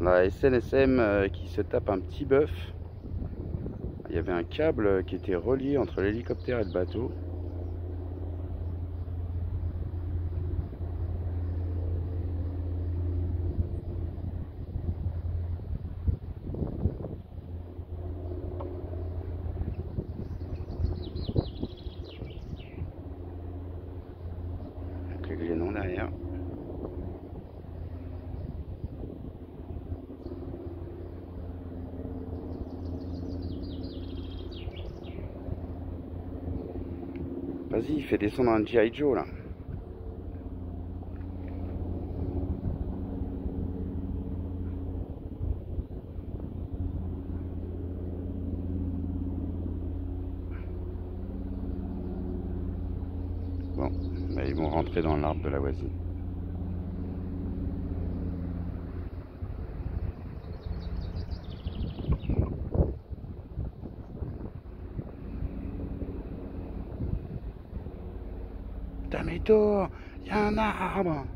La SNSM euh, qui se tape un petit bœuf. Il y avait un câble qui était relié entre l'hélicoptère et le bateau. Avec le glénon derrière. Vas-y, fais descendre un G.I. Joe là. Bon, ils vont rentrer dans l'arbre de la voisine. Toi, il y a un arbre